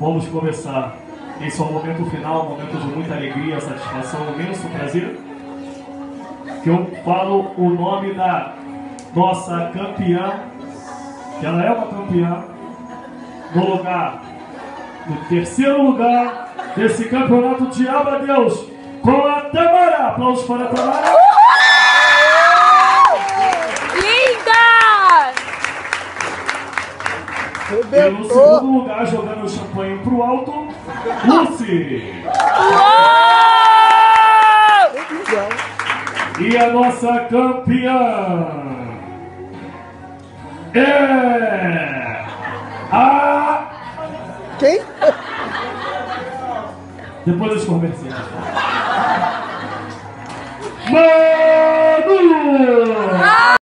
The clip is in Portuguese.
vamos começar. Esse é o momento final, um momento de muita alegria, satisfação, imenso prazer. Que eu falo o nome da nossa campeã, que ela é uma campeã, no lugar, no terceiro lugar desse campeonato de a Deus, com a Tamara. Aplausos para a Tamara. E no segundo lugar, jogando o champanhe pro alto, Lucy. E a nossa campeã é a. Quem? Depois dos comerciais. Mãe!